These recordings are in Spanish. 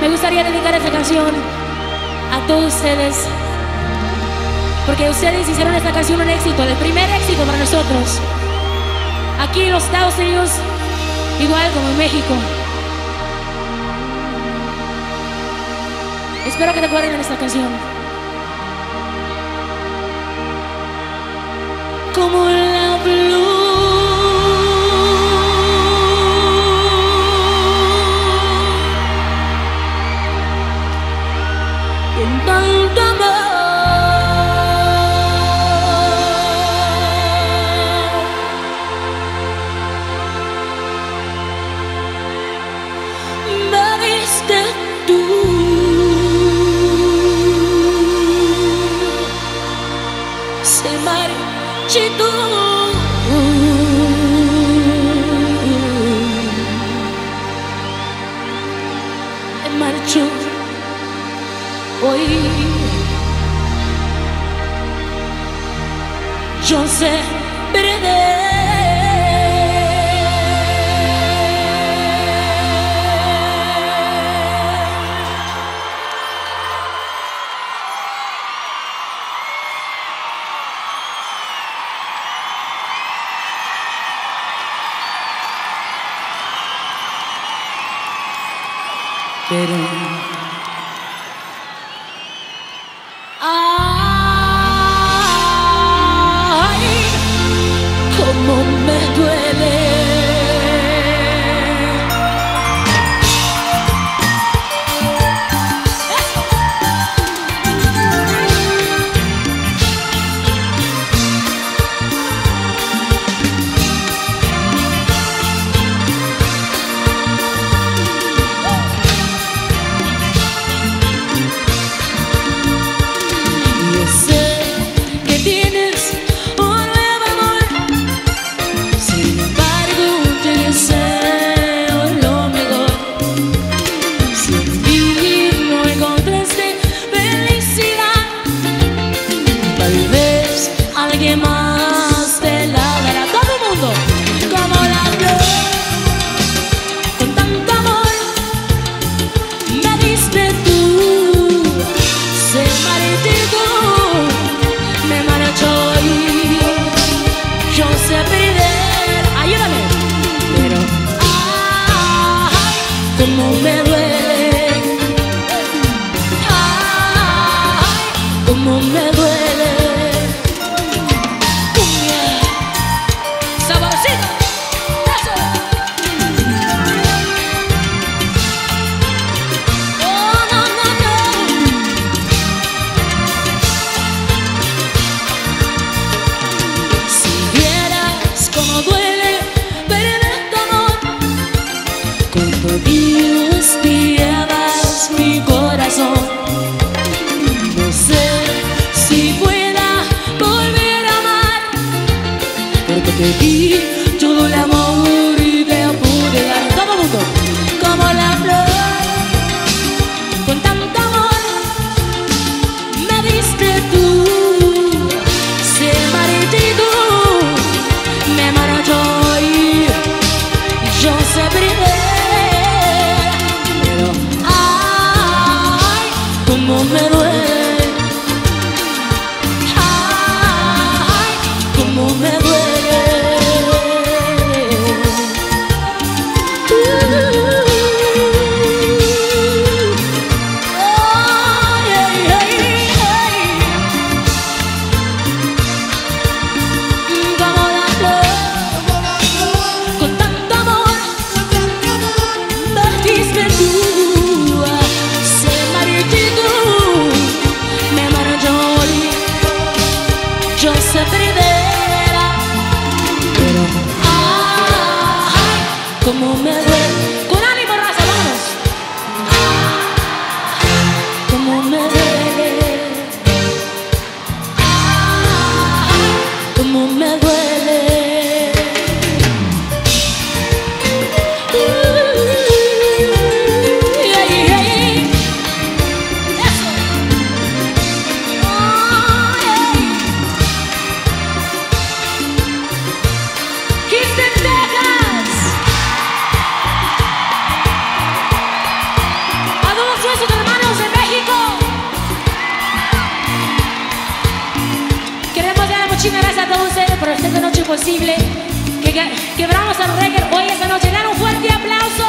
Me gustaría dedicar esta canción a todos ustedes, porque ustedes hicieron esta canción un éxito, el primer éxito para nosotros, aquí en los Estados Unidos, igual como en México. Espero que te acuerden de esta canción. Como Yo sé perder. getting the moment. de ti todo el amor. Por esta noche posible. Que, que quebramos el reggae hoy esta noche. Dan un fuerte aplauso.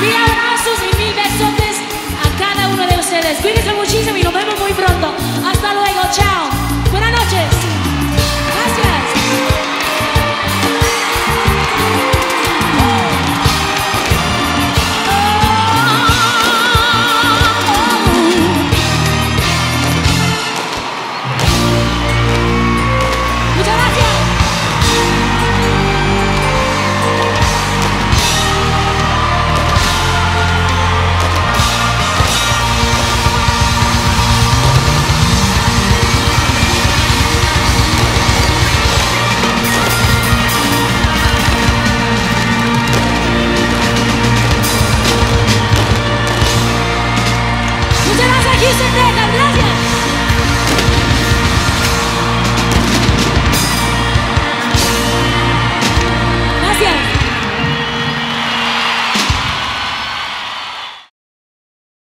Mil abrazos y mil besotes a cada uno de ustedes. Cuídense muchísimo